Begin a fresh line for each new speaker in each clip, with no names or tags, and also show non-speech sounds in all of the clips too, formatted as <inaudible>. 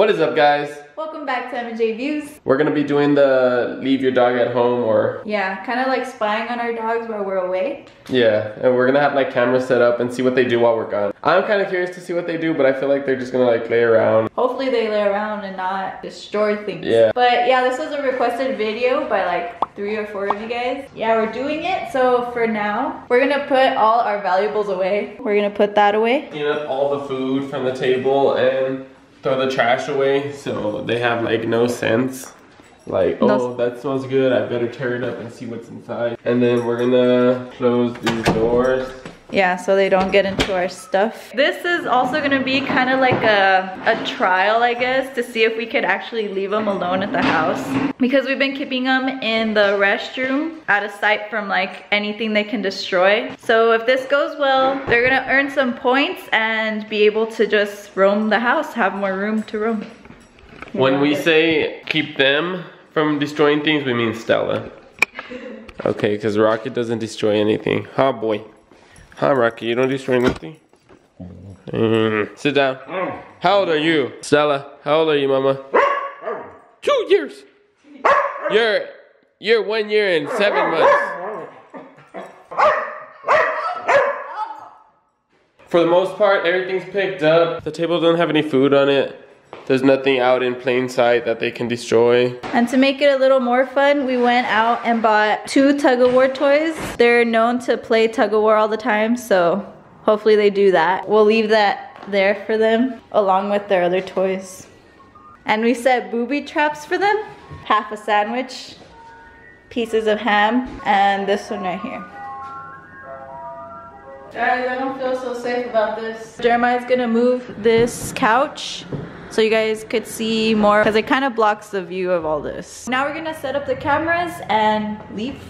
What is up guys?
Welcome back to M&J Views.
We're gonna be doing the leave your dog at home or
Yeah, kind of like spying on our dogs while we're away.
yeah, and we're gonna have like cameras set up and see what they do while we're gone. I'm kind of curious to see what they do, but I feel like they're just gonna like lay around.
Hopefully they lay around and not destroy things.
Yeah.
But yeah, this was a requested video by like three or four of you guys. Yeah, we're doing it. So for now, we're gonna put all our valuables away. We're gonna put that away.
Clean up all the food from the table and throw the trash away so they have like no sense. Like,
No-
oh, that smells good. I better tear it up and see what's inside. And then we're gonna close these doors.
Yeah, so they don't get into our stuff. This is also gonna be kind of like a, a trial, I guess, to see if we could actually leave them alone at the house. Because we've been keeping them in the restroom out of sight from like anything they can destroy. So if this goes well, they're gonna earn some points and be able to just roam the house, have more room to roam.
When we say keep them from destroying things, we mean Stella. Okay, because Rocket doesn't destroy anything. Huh, boy? Huh, Rocky. You don't destroy anything? Mm. Sit down. How old are you? Stella, how old are you, Mama? Two years. You're you're one year and seven months. For the most part, everything's picked up. The table doesn't have any food on it. There's nothing out in plain sight that they can destroy.
And to make it a little more fun, we went out and bought two tug of war toys. They're known to play tug of war all the time, so hopefully they do that. We'll leave that there for them along with their other toys. And we set booby traps for them. Half a sandwich, pieces of ham, and this one right here. Guys, I don't feel so safe about this. Jeremiah's gonna move this couch so you guys could see more because it kind of blocks the view of all this. Now we're gonna set up the cameras and leave.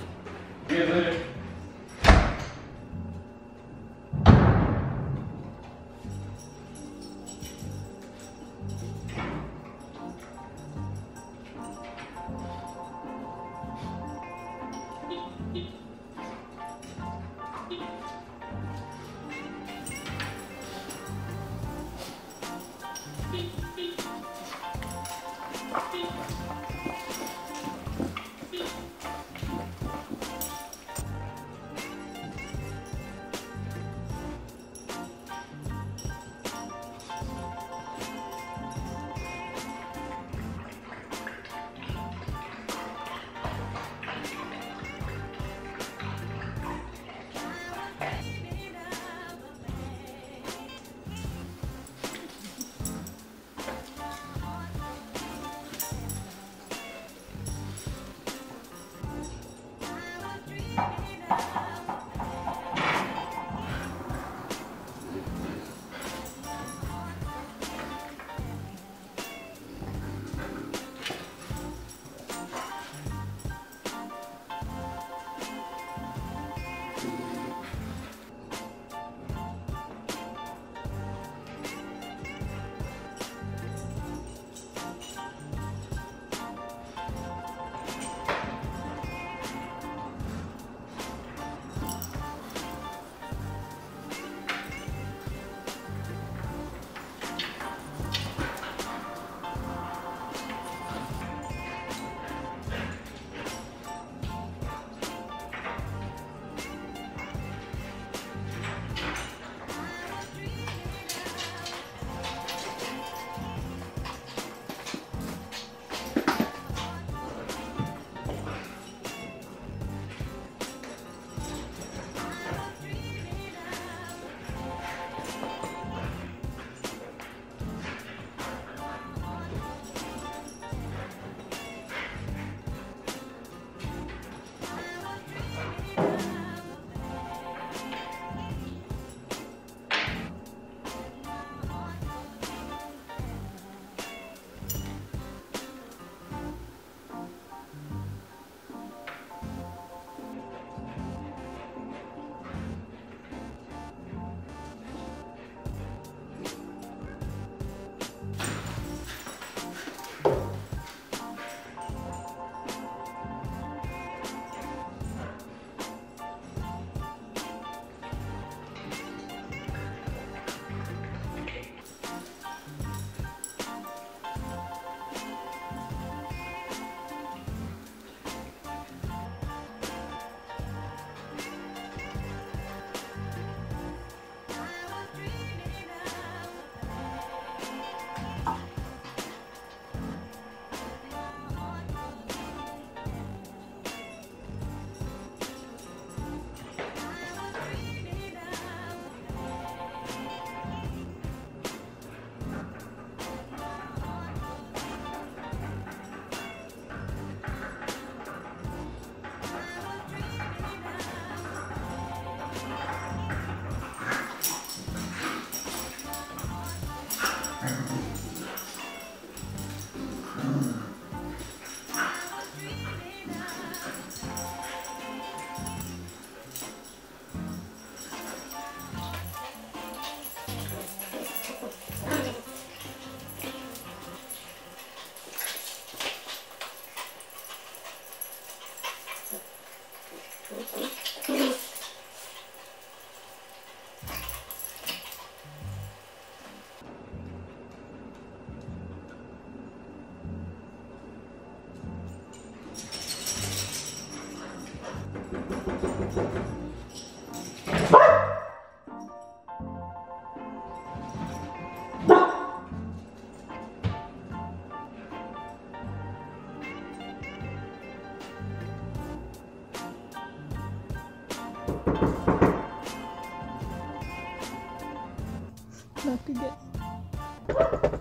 Not to get.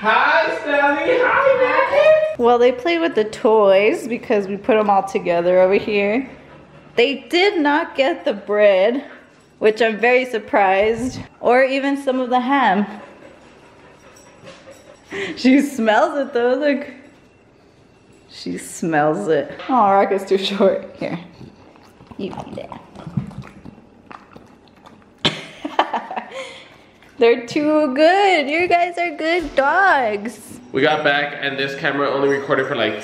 Hi, Sally. Hi.
Well, they play with the toys because we put them all together over here. They did not get the bread, which I'm very surprised, or even some of the ham. <laughs> She smells it though, look. She smells it. Oh, Rocket's too short. Here. You eat it. They're too good. You guys are good dogs.
We got back and this camera only recorded for like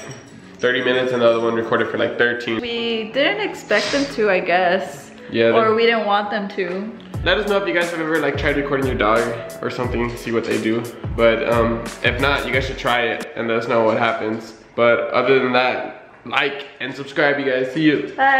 30 minutes and the other one recorded for like 13.
We didn't expect them to, I guess.
Yeah,
Or we didn't want them to.
Let us know if you guys have ever like tried recording your dog or something to see what they do. But um, if not, you guys should try it and let us know what happens. But other than that, like and subscribe you guys. See you.
Bye.